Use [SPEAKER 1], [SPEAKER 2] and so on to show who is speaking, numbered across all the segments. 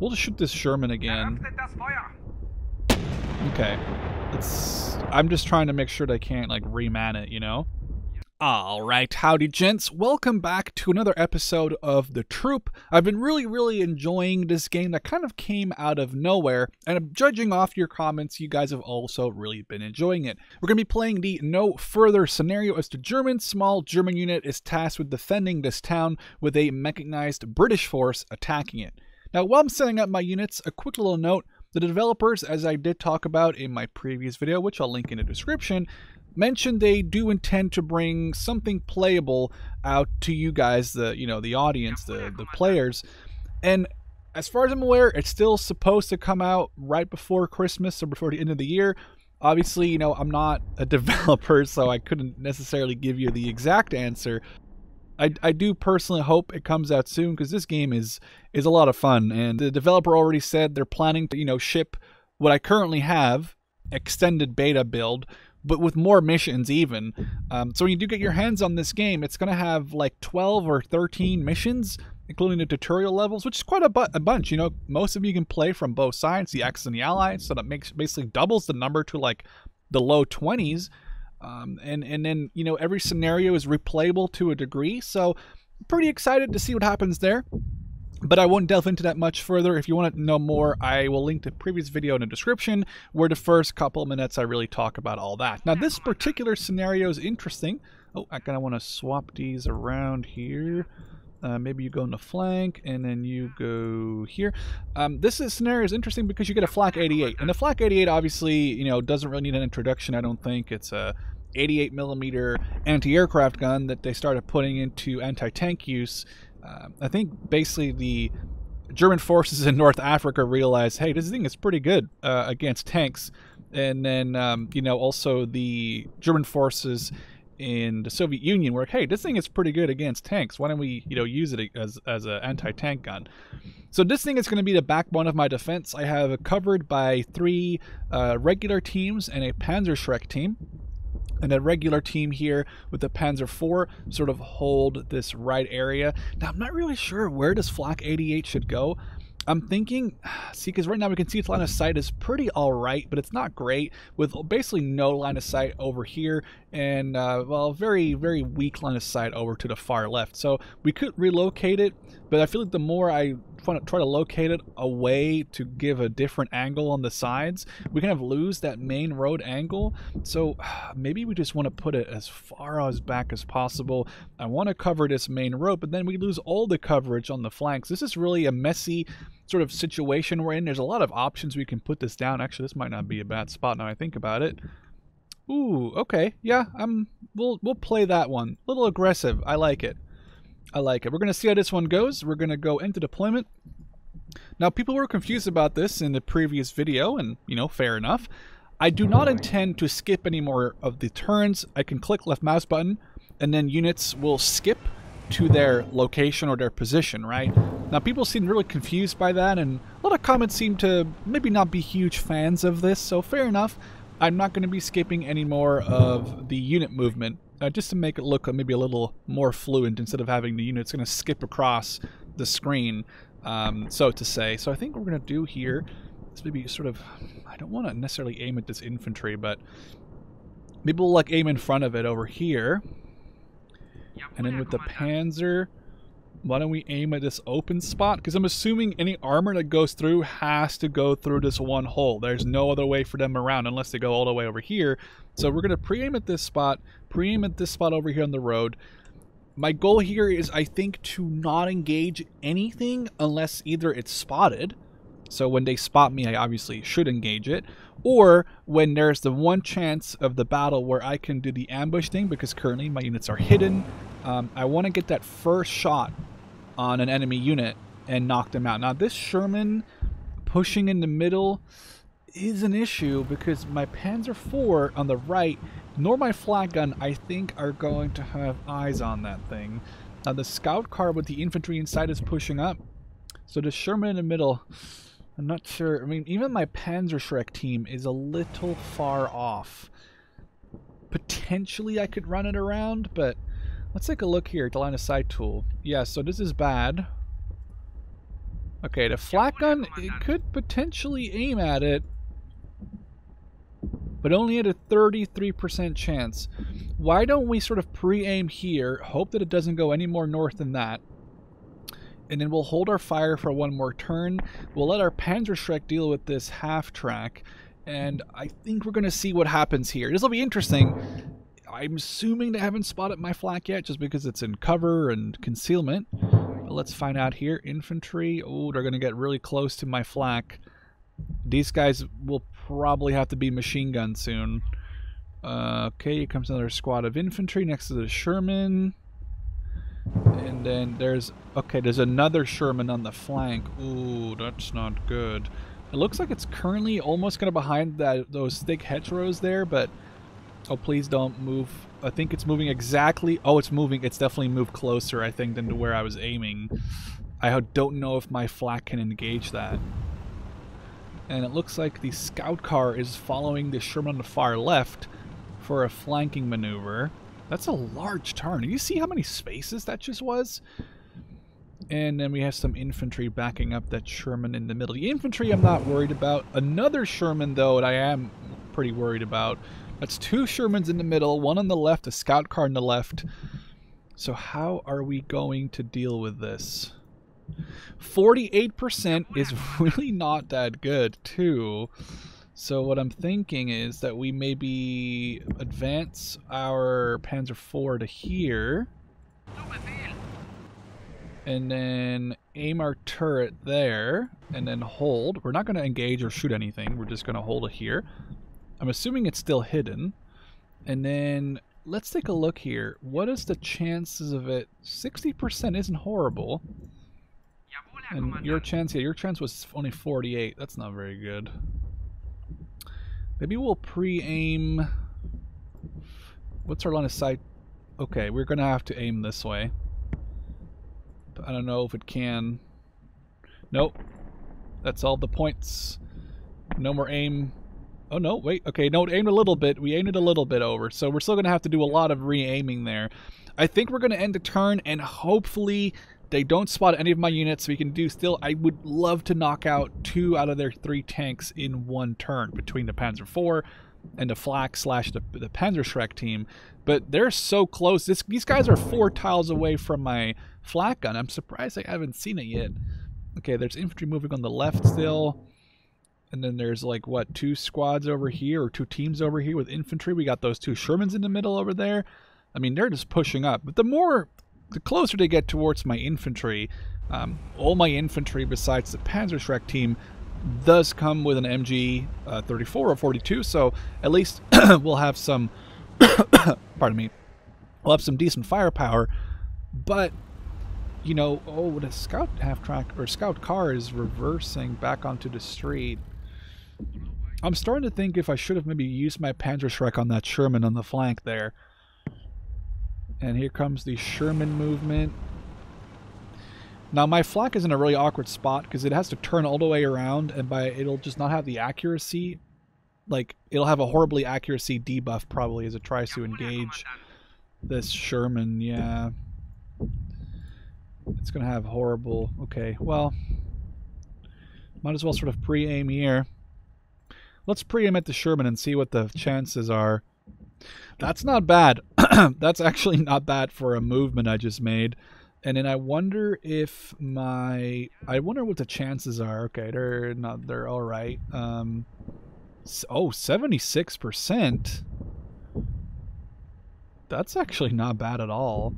[SPEAKER 1] We'll just shoot this Sherman again. Okay. It's I'm just trying to make sure they can't like reman it, you know? Alright, howdy gents. Welcome back to another episode of The Troop. I've been really, really enjoying this game that kind of came out of nowhere, and judging off your comments, you guys have also really been enjoying it. We're going to be playing the no further scenario as the German small German unit is tasked with defending this town with a mechanized British force attacking it. Now, while I'm setting up my units, a quick little note the developers, as I did talk about in my previous video, which I'll link in the description, mentioned they do intend to bring something playable out to you guys, the you know the audience, the the players, and as far as I'm aware, it's still supposed to come out right before Christmas or before the end of the year. Obviously, you know, I'm not a developer, so I couldn't necessarily give you the exact answer, I, I do personally hope it comes out soon because this game is is a lot of fun and the developer already said they're planning to you know ship what I currently have extended beta build but with more missions even. Um, so when you do get your hands on this game it's going to have like 12 or 13 missions including the tutorial levels which is quite a, bu- a bunch you know? Most of you can play from both sides the X and the Allies so that makes basically doubles the number to like the low 20s um, and and then you know every scenario is replayable to a degree. So pretty excited to see what happens there. But I won't delve into that much further. If you want to know more, I will link the previous video in the description, where the first couple minutes I really talk about all that. Now, this particular scenario is interesting. Oh, I kind of want to swap these around here. Uh, maybe you go in the flank and then you go here. Um, this is, scenario is interesting because you get a Flak 88, and the Flak 88 obviously you know doesn't really need an introduction. I don't think it's a 88 millimeter anti-aircraft gun that they started putting into anti-tank use. Uh, I think basically the German forces in North Africa realized, hey, this thing is pretty good uh, against tanks, and then um, you know also the German forces in the Soviet Union were hey, this thing is pretty good against tanks. Why don't we, you know, use it as as an anti-tank gun? So this thing is going to be the backbone of my defense. I have covered by three uh, regular teams and a Panzerschreck team and a regular team here with the Panzer IV sort of hold this right area. Now, I'm not really sure where this Flak 88 should go. I'm thinking, see, because right now we can see its line of sight is pretty all right, but it's not great with basically no line of sight over here and, uh, well, very, very weak line of sight over to the far left. So we could relocate it, but I feel like the more I try to try to locate it away to give a different angle on the sides, we kind of lose that main road angle. So maybe we just want to put it as far as back as possible. I want to cover this main road, but then we lose all the coverage on the flanks. This is really a messy sort of situation we're in. There's a lot of options we can put this down. Actually, this might not be a bad spot now I think about it. Ooh, okay. Yeah, I'm we'll we'll play that one. A little aggressive. I like it. I like it. We're going to see how this one goes. We're going to go into deployment. Now, people were confused about this in the previous video, and, you know, fair enough. I do not intend to skip any more of the turns. I can click left mouse button, and then units will skip to their location or their position, right? Now, people seem really confused by that, and a lot of comments seem to maybe not be huge fans of this, so fair enough. I'm not going to be skipping any more of the unit movement uh, just to make it look maybe a little more fluent instead of having the units going to skip across the screen, um, so to say. So I think what we're going to do here is maybe sort of, I don't want to necessarily aim at this infantry, but maybe we'll like aim in front of it over here. And then with the Panzer, why don't we aim at this open spot? Because I'm assuming any armor that goes through has to go through this one hole. There's no other way for them around unless they go all the way over here. So we're going to pre-aim at this spot, pre-aim at this spot over here on the road. My goal here is, I think, to not engage anything unless either it's spotted. So when they spot me, I obviously should engage it. Or when there's the one chance of the battle where I can do the ambush thing, because currently my units are hidden. Um, I want to get that first shot on an enemy unit and knock them out. Now, this Sherman pushing in the middle is an issue because my Panzer IV on the right, nor my flak gun, I think, are going to have eyes on that thing. Now, the scout car with the infantry inside is pushing up. So the Sherman in the middle, I'm not sure. I mean, even my Panzerschreck team is a little far off. Potentially I could run it around, but Let's take a look here at the line of sight tool. Yeah, so this is bad. Okay, the flak gun, it could potentially aim at it, but only at a 33% chance. Why don't we sort of pre-aim here, hope that it doesn't go any more north than that, and then we'll hold our fire for one more turn. We'll let our Panzerschreck deal with this half-track, and I think we're going to see what happens here. This will be interesting. I'm assuming they haven't spotted my flak yet, just because it's in cover and concealment. But let's find out here. Infantry. Oh, they're going to get really close to my flak. These guys will probably have to be machine gunned soon. Uh, okay, here comes another squad of infantry next to the Sherman. And then there's... Okay, there's another Sherman on the flank. Ooh, that's not good. It looks like it's currently almost kind of behind that those thick hedgerows there, but... Oh, please don't move. I think it's moving exactly... Oh, it's moving. It's definitely moved closer, I think, than to where I was aiming. I don't know if my flak can engage that. And it looks like the scout car is following the Sherman on the far left for a flanking maneuver. That's a large turn. You see how many spaces that just was? And then we have some infantry backing up that Sherman in the middle. The infantry I'm not worried about. Another Sherman, though, that I am pretty worried about. That's two Shermans in the middle, one on the left, a scout car on the left. So how are we going to deal with this? 48% is really not that good, too. So what I'm thinking is that we maybe advance our Panzer IV to here. And then aim our turret there, and then hold. We're not going to engage or shoot anything. We're just going to hold it here. I'm assuming it's still hidden. And then let's take a look here. What is the chances of it? 60% isn't horrible. And your chance, yeah, your chance was only 48. That's not very good. Maybe we'll pre-aim... What's our line of sight? Okay, we're going to have to aim this way. But I don't know if it can. Nope. That's all the points. No more aim. Oh, no, wait. Okay, no, aimed a little bit. We aimed it a little bit over, so we're still going to have to do a lot of re-aiming there. I think we're going to end the turn, and hopefully they don't spot any of my units, so we can do still. I would love to knock out two out of their three tanks in one turn between the Panzer IV and the Flak slash the, the Panzerschreck team. But they're so close. This, these guys are four tiles away from my flak gun. I'm surprised I haven't seen it yet. Okay, there's infantry moving on the left still. And then there's like, what, two squads over here or two teams over here with infantry. We got those two Shermans in the middle over there. I mean, they're just pushing up. But the more the closer they get towards my infantry, um, all my infantry besides the Panzer Panzerschreck team does come with an MG uh, 34 or 42, so at least we'll have some, pardon me, we'll have some decent firepower, but, you know, oh, the scout half-track, or scout car is reversing back onto the street. I'm starting to think if I should have maybe used my Panzer Panzerschreck on that Sherman on the flank there. And here comes the Sherman movement. Now my flak is in a really awkward spot because it has to turn all the way around and by it'll just not have the accuracy. Like it'll have a horribly accuracy debuff probably as it tries to engage this Sherman. Yeah. It's going to have horrible... Okay, well... Might as well sort of pre-aim here. Let's pre-aim at the Sherman and see what the chances are. That's not bad. That's actually not bad for a movement I just made. And then I wonder if my I wonder what the chances are. Okay, they're not they're all right. Um oh, 76%. That's actually not bad at all.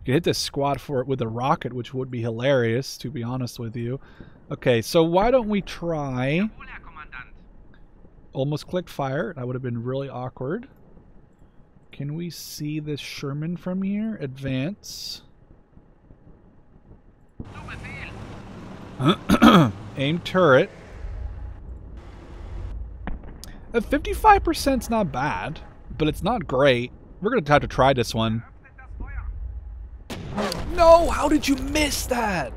[SPEAKER 1] You could hit this squad for it with a rocket, which would be hilarious, to be honest with you. Okay, so why don't we try... Almost clicked fire. That would have been really awkward. Can we see this Sherman from here? Advance. Aim turret. At 55% is not bad, but it's not great. We're going to have to try this one. No! How did you miss that?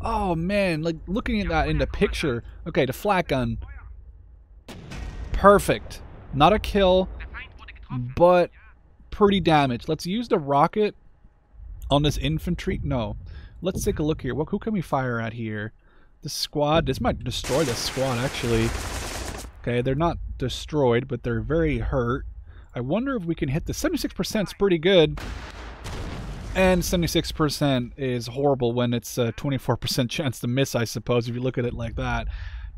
[SPEAKER 1] Oh, man. Like, looking at that in the picture. Okay, the flak gun. Perfect. Not a kill, but pretty damaged. Let's use the rocket on this infantry. No. Let's take a look here. What, who can we fire at here? the squad. This might destroy the squad, actually. Okay, they're not destroyed, but they're very hurt. I wonder if we can hit the 76% is pretty good. And 76% is horrible when it's a 24% chance to miss, I suppose, if you look at it like that.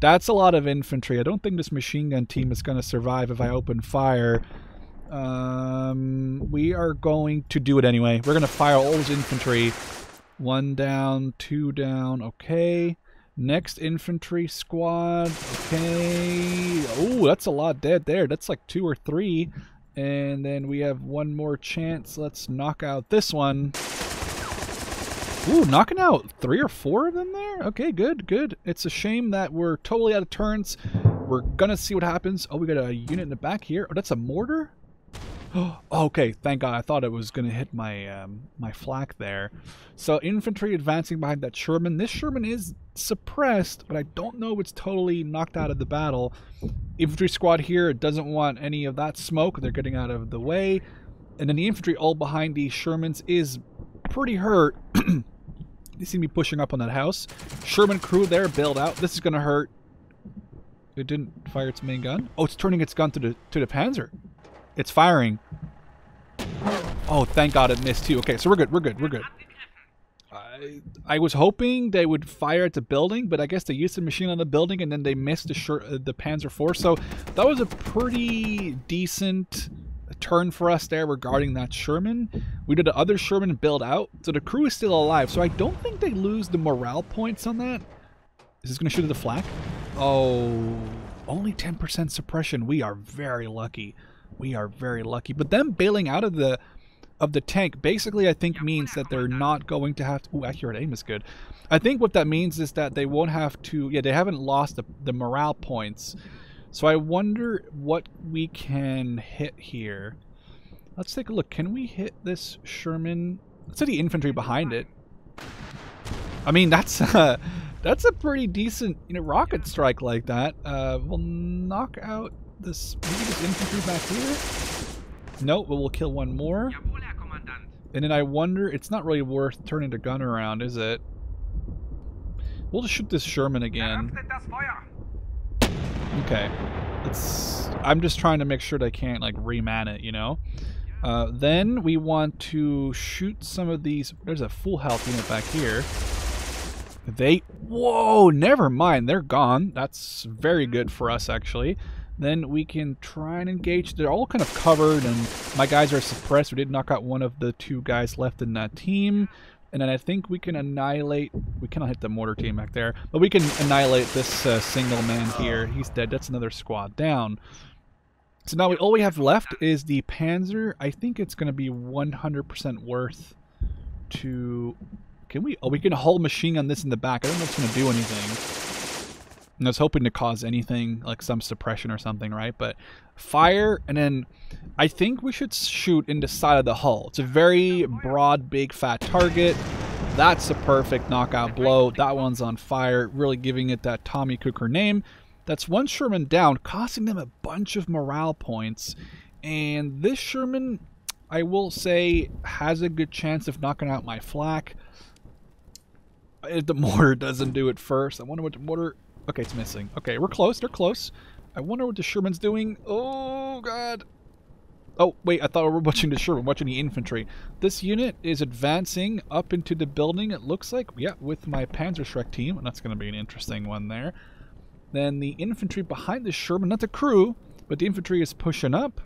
[SPEAKER 1] That's a lot of infantry. I don't think this machine gun team is going to survive if I open fire. Um, we are going to do it anyway. We're going to fire all those infantry. One down, two down. Okay. Next infantry squad. Okay. Oh, that's a lot dead there. That's like two or three. And then we have one more chance. Let's knock out this one. Ooh, knocking out three or four of them there? Okay, good, good. It's a shame that we're totally out of turns. We're gonna see what happens. Oh, we got a unit in the back here. Oh, that's a mortar? okay, thank God. I thought it was going to hit my um, my flak there. So infantry advancing behind that Sherman. This Sherman is suppressed, but I don't know if it's totally knocked out of the battle. Infantry squad here doesn't want any of that smoke. They're getting out of the way. And then the infantry all behind these Shermans is pretty hurt. they seem to be pushing up on that house. Sherman crew there, bailed out. This is going to hurt. It didn't fire its main gun. Oh, it's turning its gun to the to the Panzer. It's firing. Oh, thank God it missed too. Okay, so we're good. We're good. We're good. I, I was hoping they would fire at the building, but I guess they used the machine on the building and then they missed the shir- uh, the Panzer IV. So that was a pretty decent turn for us there regarding that Sherman. We did the other Sherman build out, so the crew is still alive. So I don't think they lose the morale points on that. Is this going to shoot at the flak? Oh, only 10% suppression. We are very lucky. We are very lucky. But them bailing out of the of the tank basically I think means that they're not going to have to ooh, accurate aim is good. I think what that means is that they won't have to yeah, they haven't lost the, the morale points. So I wonder what we can hit here. Let's take a look. Can we hit this Sherman? Let's hit the infantry behind it. I mean, that's uh, that's a pretty decent you know rocket strike like that. Uh, we'll knock out this maybe this infantry back here? No, but we'll kill one more. And then I wonder, it's not really worth turning the gun around, is it? We'll just shoot this Sherman again. Okay. It's, I'm just trying to make sure they can't like reman it, you know? Uh, then we want to shoot some of these. There's a full health unit back here. They, whoa, never mind. They're gone. That's very good for us, actually. Then we can try and engage. They're all kind of covered, and my guys are suppressed. We did knock out one of the two guys left in that team. And then I think we can annihilate... We cannot hit the mortar team back there. But we can annihilate this uh, single man here. He's dead. That's another squad down. So now we, all we have left is the Panzer. I think it's going to be 100% worth to... Can we... Oh, we can hold machine on this in the back. I don't know if it's going to do anything. And I was hoping to cause anything like some suppression or something, right? But fire, and then I think we should shoot in the side of the hull. It's a very broad, big, fat target. That's a perfect knockout blow. That one's on fire, really giving it that Tommy Cooker name. That's one Sherman down, costing them a bunch of morale points. And this Sherman, I will say, has a good chance of knocking out my flak. If the mortar doesn't do it first, I wonder what the mortar Okay, it's missing. Okay, we're close. They're close. I wonder what the Sherman's doing. Oh, God. Oh, wait, I thought we were watching the Sherman, watching the infantry. This unit is advancing up into the building, it looks like. Yeah, with my Panzer Panzerschreck team. And that's going to be an interesting one there. Then the infantry behind the Sherman, not the crew, but the infantry is pushing up.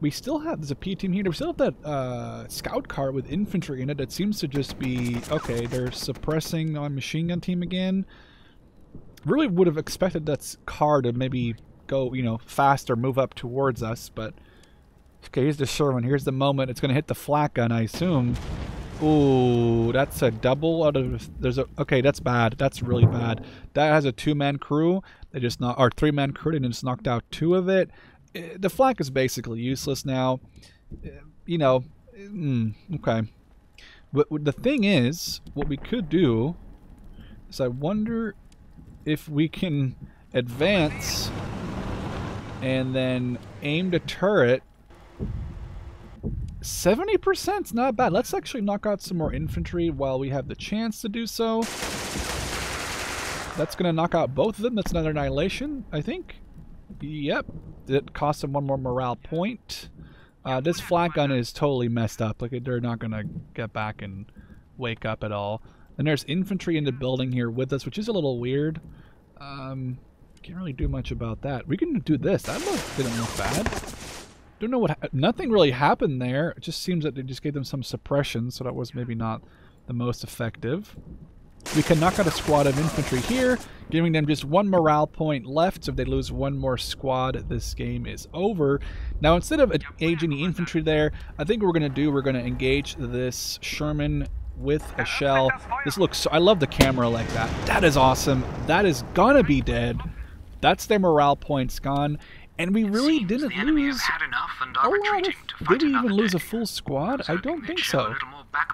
[SPEAKER 1] We still have, there's a P team here. We still have that uh, scout car with infantry in it that seems to just be, okay, they're suppressing my machine gun team again really would have expected that car to maybe go, you know, faster, move up towards us, but... Okay, here's the Sherman. Here's the moment. It's going to hit the flak gun, I assume. Ooh, that's a double out of... There's a... Okay, that's bad. That's really bad. That has a two-man crew. They just not... Or three-man crew. They just knocked out two of it. Eh, the flak is basically useless now. Eh, you know... Mm, okay. But the thing is, what we could do is I wonder if we can advance and then aim the turret 70% is not bad. Let's actually knock out some more infantry while we have the chance to do so. That's going to knock out both of them. That's another annihilation, I think. Yep. It cost them one more morale point. Uh, this flak gun is totally messed up. Like, they're not going to get back and wake up at all. And there's infantry in the building here with us, which is a little weird. Um, can't really do much about that. We can do this. That look, didn't look bad. Don't know what... Nothing really happened there. It just seems that they just gave them some suppression, so that was maybe not the most effective. We can knock out a squad of infantry here, giving them just one morale point left. So if they lose one more squad, this game is over. Now, instead of engaging the infantry there, I think what we're going to do, we're going to engage this Sherman with a shell. This looks... So, I love the camera like that. That is awesome. That is gonna be dead. That's their morale points gone. And we really didn't lose a lot of... Did we even lose a full squad? I don't think so.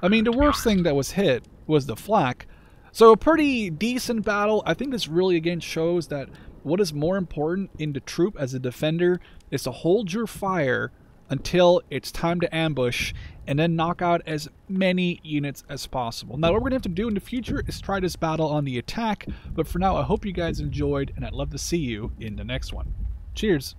[SPEAKER 1] I mean, the worst thing that was hit was the flak. So a pretty decent battle. I think this really, again, shows that what is more important in the troop as a defender is to hold your fire until it's time to ambush and then knock out as many units as possible. Now, what we're going to have to do in the future is try this battle on the attack, but for now, I hope you guys enjoyed, and I'd love to see you in the next one. Cheers!